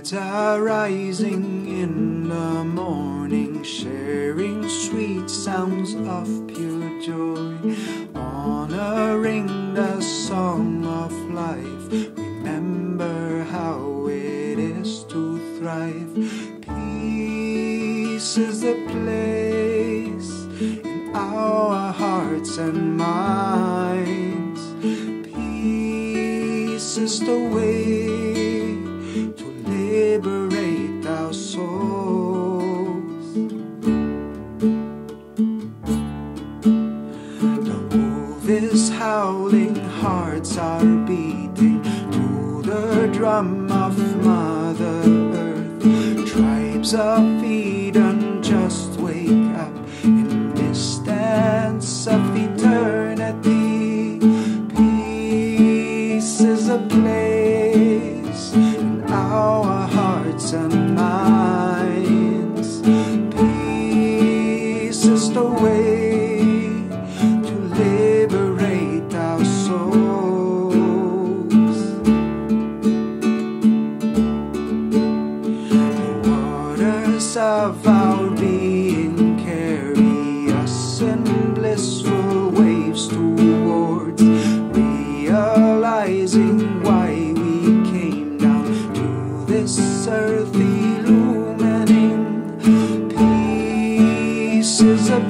birds are rising in the morning, sharing sweet sounds of pure joy, honoring the song of life. Is the place in our hearts and minds. Peace is the way to liberate our souls. The wolf is howling, hearts are beating to the drum of Mother Earth. Tribes wake up in this dance of eternity. Peace is a place in our hearts and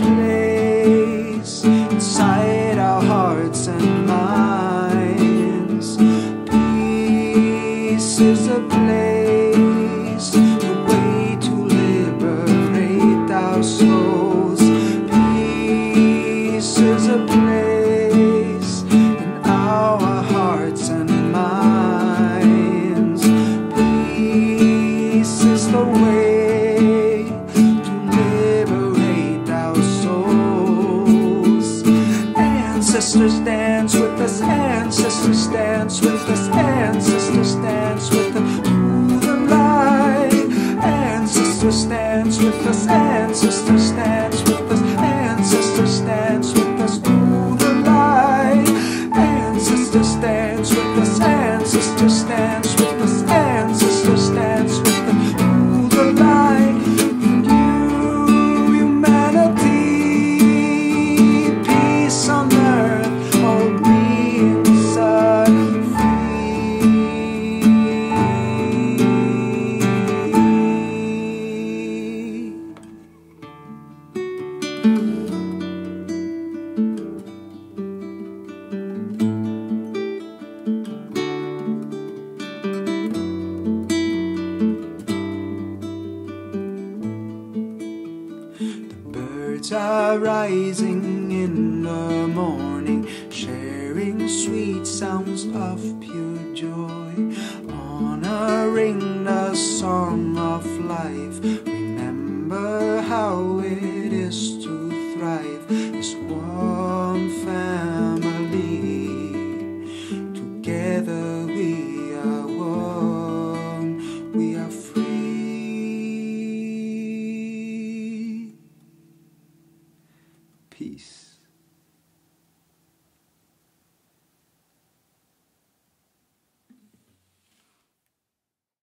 place inside our hearts and minds. Peace is a place, Ancestors are rising in the morning, sharing sweet sounds of pure joy, honoring the song of life. Remember how it is